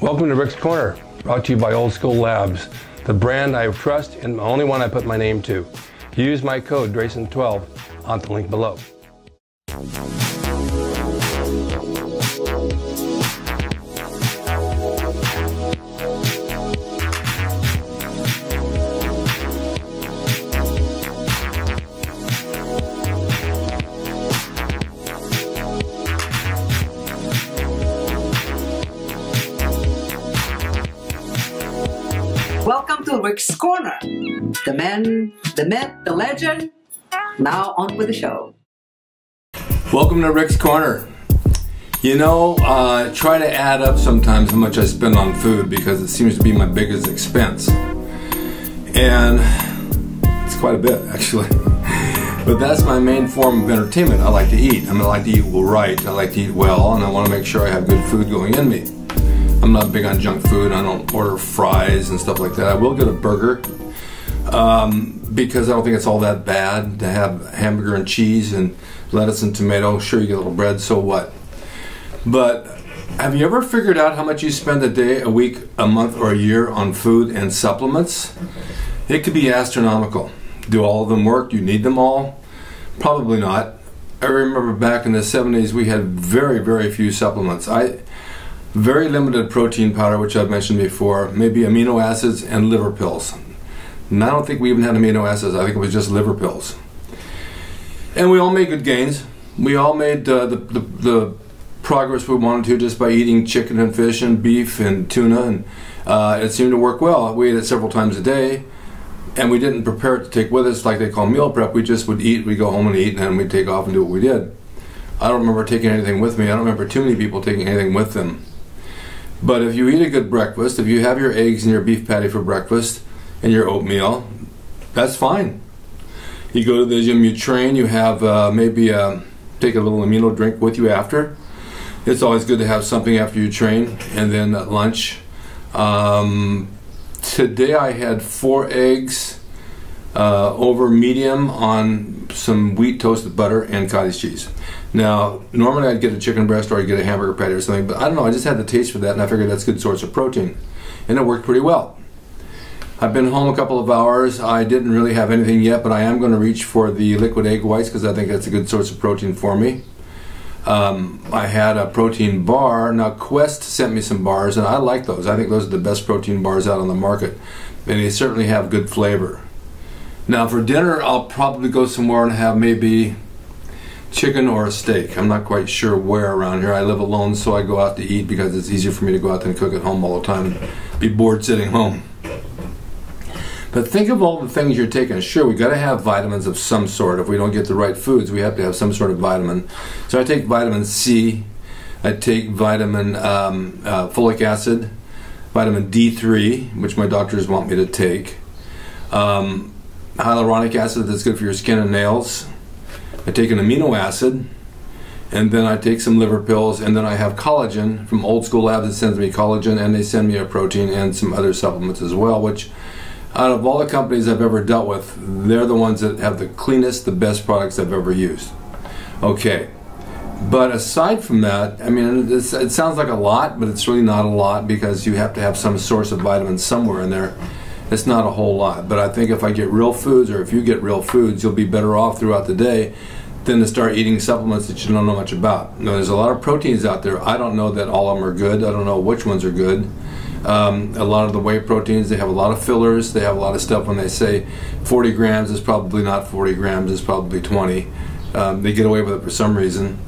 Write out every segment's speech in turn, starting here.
Welcome to Ric's Corner, brought to you by Old School Labs, the brand I trust and the only one I put my name to. Use my code Drasin12 on the link below. The man, the myth, the legend. Now on with the show. Welcome to Ric's Corner. You know, uh, try to add up sometimes how much I spend on food because it seems to be my biggest expense. And it's quite a bit, actually. but that's my main form of entertainment. I like to eat. I mean, I like to eat right. I like to eat well, and I want to make sure I have good food going in me. I'm not big on junk food. I don't order fries and stuff like that. I will get a burger um, because I don't think it's all that bad to have hamburger and cheese and lettuce and tomato. Sure, you get a little bread, so what? But have you ever figured out how much you spend a day, a week, a month, or a year on food and supplements? It could be astronomical. Do all of them work? Do you need them all? Probably not. I remember back in the 70s we had very, very few supplements. I very limited protein powder, which I've mentioned before, maybe amino acids and liver pills. And I don't think we even had amino acids, I think it was just liver pills. And we all made good gains. We all made uh, the, the, the, progress we wanted to just by eating chicken and fish and beef and tuna, and uh, it seemed to work well. We ate it several times a day, and we didn't prepare it to take with us like they call meal prep. We just would eat, we'd go home and eat, and then we'd take off and do what we did. I don't remember taking anything with me. I don't remember too many people taking anything with them. But if you eat a good breakfast, if you have your eggs and your beef patty for breakfast and your oatmeal, that's fine. You go to the gym, you train, you have uh, maybe uh, take a little amino drink with you after. It's always good to have something after you train and then at lunch. Um, today I had four eggs uh, over medium on some wheat toasted butter and cottage cheese. Now, normally I'd get a chicken breast or I'd get a hamburger patty or something, but I don't know, I just had the taste for that and I figured that's a good source of protein. And it worked pretty well. I've been home a couple of hours. I didn't really have anything yet, but I am going to reach for the liquid egg whites because I think that's a good source of protein for me. Um, I had a protein bar. Now, Quest sent me some bars, and I like those. I think those are the best protein bars out on the market, and they certainly have good flavor. Now, for dinner, I'll probably go somewhere and have maybe chicken or a steak. I'm not quite sure where around here. I live alone, so I go out to eat because it's easier for me to go out than cook at home all the time and be bored sitting home. But think of all the things you're taking. Sure, we've got to have vitamins of some sort. If we don't get the right foods, we have to have some sort of vitamin. So I take vitamin C. I take vitamin um, uh, folic acid, vitamin D3, which my doctors want me to take. Um, hyaluronic acid that's good for your skin and nails. I take an amino acid, and then I take some liver pills, and then I have collagen from Old School Labs that sends me collagen, and they send me a protein and some other supplements as well, which out of all the companies I've ever dealt with, they're the ones that have the cleanest, the best products I've ever used. Okay. But aside from that, I mean, it sounds like a lot, but it's really not a lot because you have to have some source of vitamins somewhere in there. It's not a whole lot, but I think if I get real foods, or if you get real foods, you'll be better off throughout the day than to start eating supplements that you don't know much about. Now, there's a lot of proteins out there. I don't know that all of them are good. I don't know which ones are good. Um, a lot of the whey proteins, they have a lot of fillers. They have a lot of stuff when they say 40 grams is probably not 40 grams, it's probably 20. Um, they get away with it for some reason.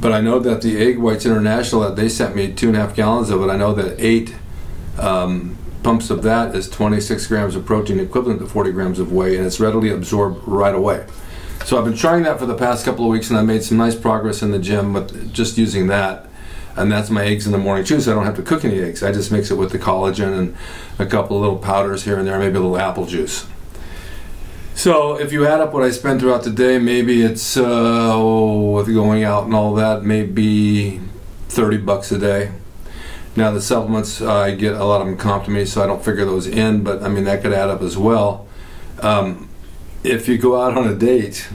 But I know that the Egg Whites International, that they sent me two and a half gallons of it. I know that eight um, pumps of that is 26 grams of protein equivalent to 40 grams of whey and it's readily absorbed right away. So I've been trying that for the past couple of weeks and I made some nice progress in the gym with just using that. And that's my eggs in the morning too, so I don't have to cook any eggs. I just mix it with the collagen and a couple of little powders here and there, maybe a little apple juice. So if you add up what I spend throughout the day, maybe it's uh, with going out and all that, maybe 30 bucks a day. Now the supplements, uh, I get a lot of them comp to me, so I don't figure those in, but I mean that could add up as well. Um, if you go out on a date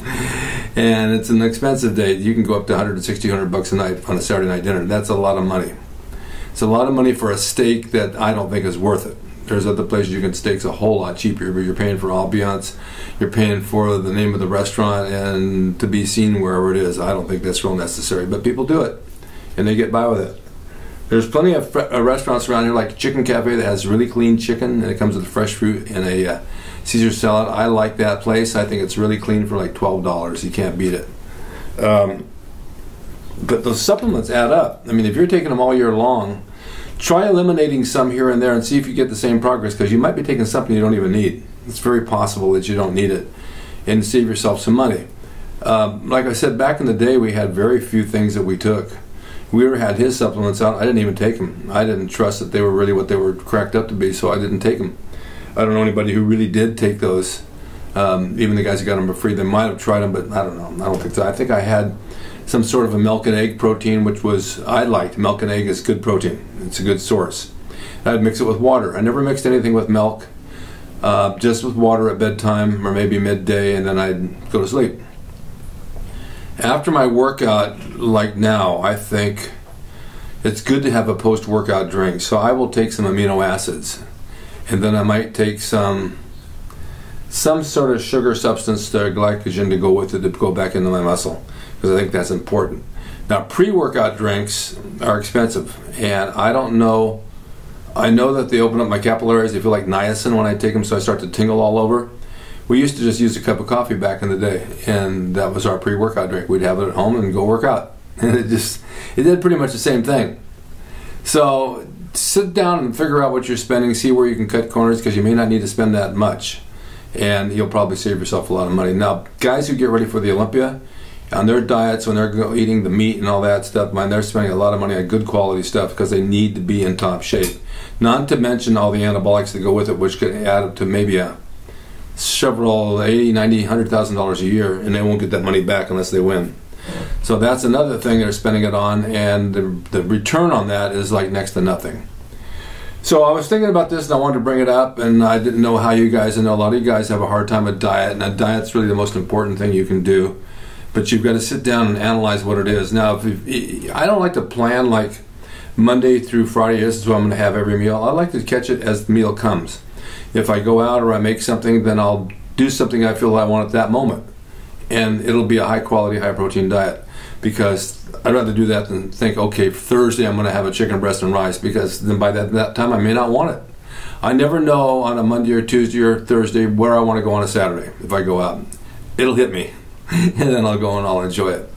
and it's an expensive date, you can go up to 160, 100 bucks a night on a Saturday night dinner. That's a lot of money. It's a lot of money for a steak that I don't think is worth it. There's other places you can steaks a whole lot cheaper, but you're paying for ambiance, you're paying for the name of the restaurant and to be seen wherever it is. I don't think that's real necessary, but people do it and they get by with it. There's plenty of uh, restaurants around here, like Chicken Cafe, that has really clean chicken and it comes with fresh fruit and a uh, Caesar salad. I like that place. I think it's really clean for like twelve dollars. You can't beat it. Um, but those supplements add up. I mean, if you're taking them all year long, try eliminating some here and there and see if you get the same progress because you might be taking something you don't even need. It's very possible that you don't need it and save yourself some money. Um, like I said, back in the day, we had very few things that we took. Weider had his supplements out. I didn't even take them. I didn't trust that they were really what they were cracked up to be, so I didn't take them. I don't know anybody who really did take those. Um, even the guys who got them for free, they might have tried them, but I don't know. I don't think so. I think I had some sort of a milk and egg protein, which was I liked. Milk and egg is good protein. It's a good source. I'd mix it with water. I never mixed anything with milk, uh, just with water at bedtime or maybe midday, and then I'd go to sleep. After my workout, like now, I think it's good to have a post workout drink. So I will take some amino acids, and then I might take some some sort of sugar substance, to glycogen, to go with it to go back into my muscle because I think that's important. Now, pre workout drinks are expensive, and I don't know. I know that they open up my capillaries. They feel like niacin when I take them, so I start to tingle all over. We used to just use a cup of coffee back in the day, and that was our pre workout drink. We'd have it at home and go work out. And it just, it did pretty much the same thing. So sit down and figure out what you're spending, see where you can cut corners because you may not need to spend that much. And you'll probably save yourself a lot of money. Now, guys who get ready for the Olympia, on their diets when they're eating the meat and all that stuff, man, they're spending a lot of money on good quality stuff because they need to be in top shape. Not to mention all the anabolics that go with it, which could add up to maybe a several 80, 90, 100,000 dollars a year, and they won't get that money back unless they win. So that's another thing they're spending it on, and the, the return on that is like next to nothing. So I was thinking about this and I wanted to bring it up, and I didn't know how you guys, I know a lot of you guys have a hard time with diet, and a diet's really the most important thing you can do. But you've got to sit down and analyze what it is. Now, I don't like to plan like Monday through Friday, this is what I'm going to have every meal. I like to catch it as the meal comes. If I go out or I make something, then I'll do something I feel I want at that moment. And it'll be a high quality, high protein diet because I'd rather do that than think, okay, Thursday I'm going to have a chicken breast and rice because then by that, that time I may not want it. I never know on a Monday or Tuesday or Thursday where I want to go on a Saturday if I go out. It'll hit me, and then I'll go and I'll enjoy it.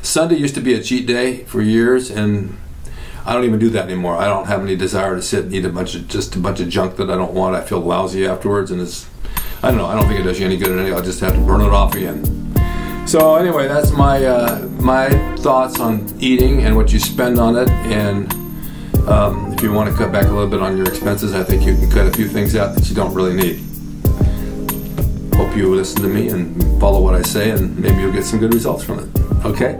Sunday used to be a cheat day for years, and I don't even do that anymore. I don't have any desire to sit and eat a bunch of just a bunch of junk that I don't want. I feel lousy afterwards, and it's I don't know. I don't think it does you any good. At any. I'll just have to burn it off again. So anyway, that's my uh, my thoughts on eating and what you spend on it. And um, if you want to cut back a little bit on your expenses, I think you can cut a few things out that you don't really need. Hope you listen to me and follow what I say, and maybe you'll get some good results from it. Okay?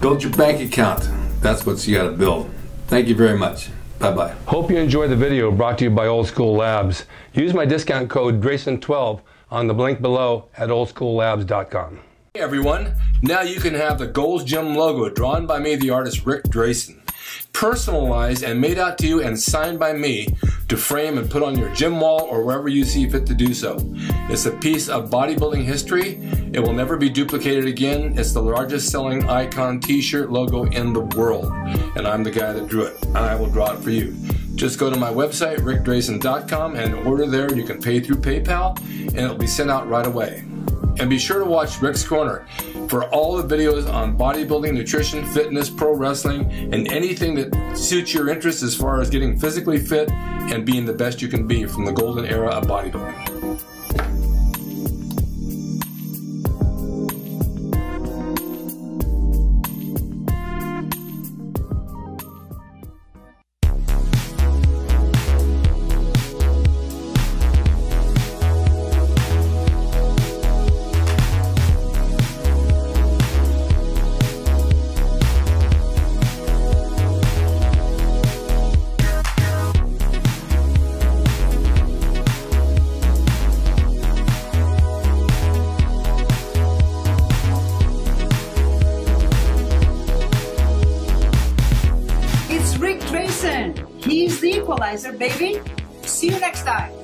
Build your bank account. That's what you got to build. Thank you very much. Bye bye. Hope you enjoyed the video brought to you by Old School Labs. Use my discount code Drasin12 on the link below at oldschoollabs.com. Hey everyone, now you can have the Gold's Gym logo drawn by me, the artist Ric Drasin, personalized and made out to you and signed by me to frame and put on your gym wall or wherever you see fit to do so. It's a piece of bodybuilding history. It will never be duplicated again. It's the largest selling icon t-shirt logo in the world. And I'm the guy that drew it, and I will draw it for you. Just go to my website, ricdrasin.com, and order there. You can pay through PayPal, and it'll be sent out right away. And be sure to watch Ric's Corner for all the videos on bodybuilding, nutrition, fitness, pro wrestling, and anything that suits your interest as far as getting physically fit and being the best you can be from the golden era of bodybuilding. He's the equalizer, baby. See you next time.